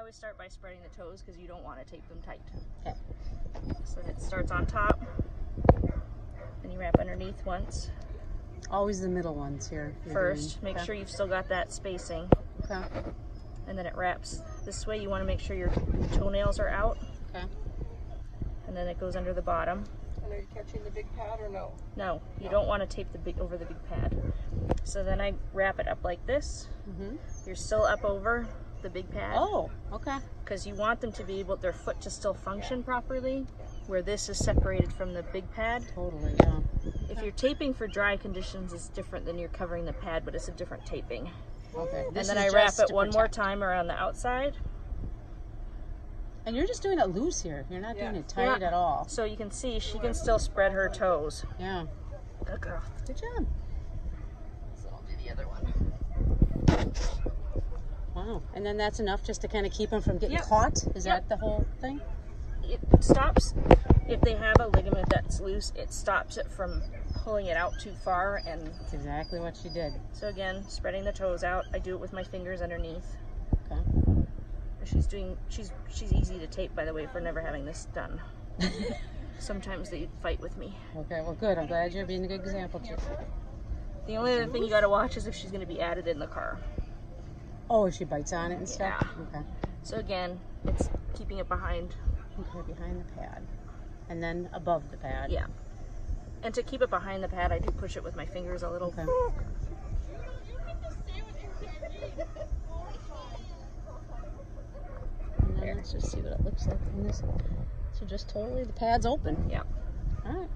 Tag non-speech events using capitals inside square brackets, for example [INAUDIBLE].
I always start by spreading the toes because you don't want to tape them tight. Okay. So it starts on top, and you wrap underneath once. Always the middle ones here. First, doing. make Okay. sure you've still got that spacing, Okay. and then it wraps this way. You want to make sure your toenails are out, Okay. and then it goes under the bottom. And are you catching the big pad or no? No, you don't want to tape the big over the big pad. So then I wrap it up like this. Mm -hmm. You're still up over the big pad Oh, okay. because you want them to be able their foot to still function properly. Where this is separated from the big pad. Totally, yeah. If you're taping for dry conditions, it's different than you're covering the pad, but it's a different taping. Okay. and then I wrap it one more time around the outside, And you're just doing it loose here. You're not doing it tight Yeah. at all. so you can see she can still spread her toes. Yeah. Good girl. Good job. So I'll do the other one. Wow. And then that's enough just to kind of keep them from getting Yep. caught? Is Yep. that the whole thing? It stops if they have a ligament that's loose. It stops it from pulling it out too far. And That's exactly what she did. so again, spreading the toes out. I do it with my fingers underneath. Okay. She's doing. She's she's easy to tape, by the way, for never having this done. [LAUGHS] Sometimes they fight with me. Okay, well, good. I'm glad you're being a good example, too. The only other thing you got to watch is if she's going to be added in the car. Oh, she bites on it and stuff? Yeah. Okay. So again, it's keeping it behind. Okay, behind the pad. And then above the pad. Yeah. And to keep it behind the pad, I do push it with my fingers a little. Okay. And then let's just see what it looks like on this. So just totally the pad's open. Yeah. All right.